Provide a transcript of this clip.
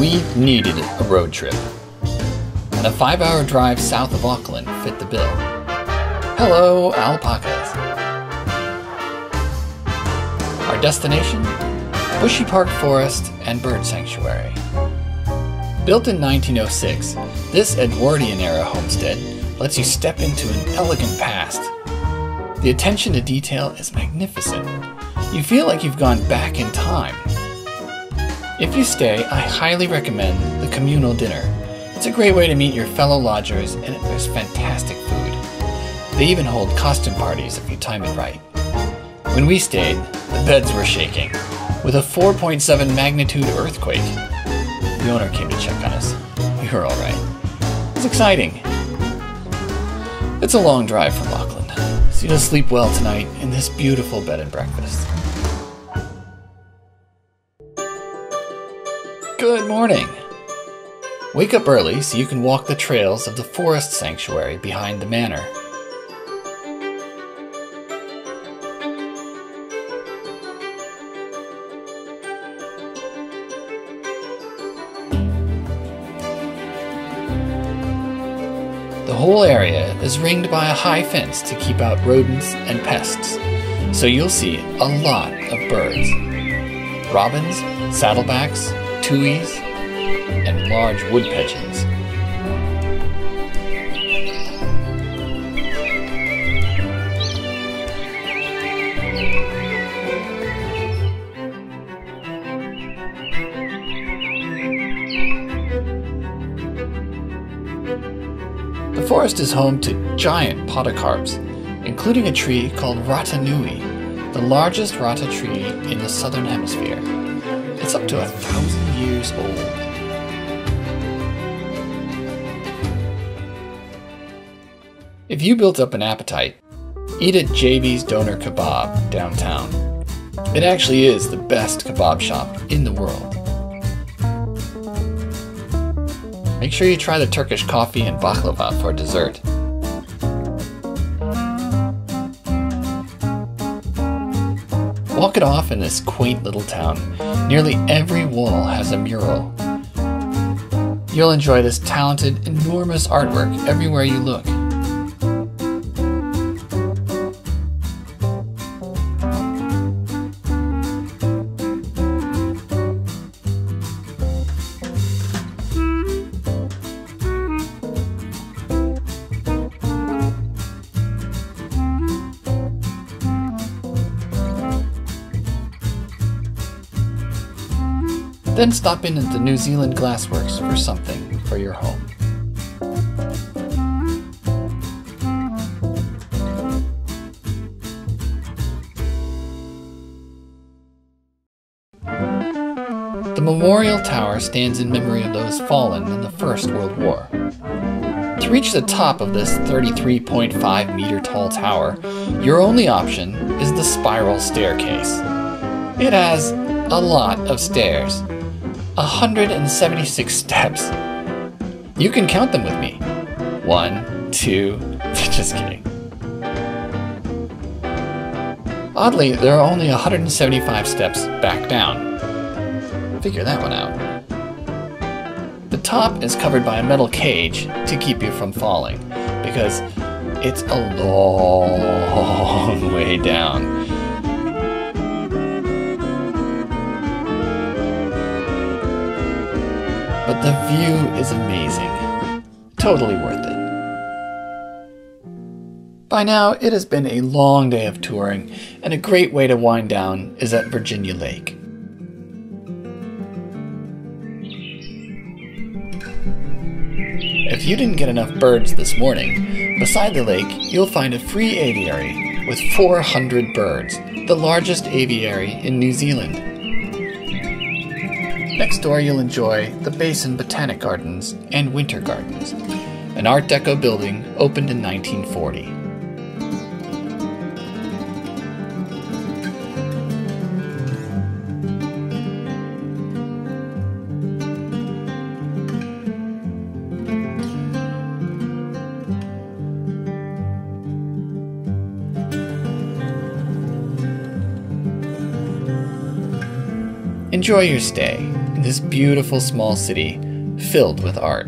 We needed a road trip. And a five hour drive south of Auckland fit the bill. Hello, alpacas. Our destination? Bushy Park Forest and Bird Sanctuary. Built in 1906, this Edwardian era homestead lets you step into an elegant past. The attention to detail is magnificent. You feel like you've gone back in time. If you stay, I highly recommend the communal dinner. It's a great way to meet your fellow lodgers, and there's fantastic food. They even hold costume parties if you time it right. When we stayed, the beds were shaking. With a 4.7 magnitude earthquake, the owner came to check on us. We were alright. It was exciting. It's a long drive from Auckland, so you'll sleep well tonight in this beautiful bed and breakfast. Good morning! Wake up early so you can walk the trails of the forest sanctuary behind the manor. The whole area is ringed by a high fence to keep out rodents and pests, so you'll see a lot of birds. Robins, saddlebacks, tuis, and large wood pigeons. The forest is home to giant podocarps, including a tree called Ratanui, the largest rata tree in the southern hemisphere. It's up to a thousand years old. If you built up an appetite, eat at Jabies Doner Kebab downtown. It actually is the best kebab shop in the world. Make sure you try the Turkish coffee and baklava for dessert. Walk it off in this quaint little town. Nearly every wall has a mural. You'll enjoy this talented, enormous artwork everywhere you look. Then stop in at the New Zealand Glassworks for something for your home. The Memorial Tower stands in memory of those fallen in the First World War. To reach the top of this 33.5 meter tall tower, your only option is the spiral staircase. It has a lot of stairs, 176 steps. You can count them with me. One, two, just kidding. Oddly, there are only 175 steps back down. Figure that one out. The top is covered by a metal cage to keep you from falling, because it's a long way down. But the view is amazing. Totally worth it. By now, it has been a long day of touring, and a great way to wind down is at Virginia Lake. If you didn't get enough birds this morning, beside the lake you'll find a free aviary with 400 birds, the largest aviary in New Zealand. Next door you'll enjoy the Basin Botanic Gardens and Winter Gardens, an Art Deco building opened in 1940. Enjoy your stay this beautiful small city filled with art.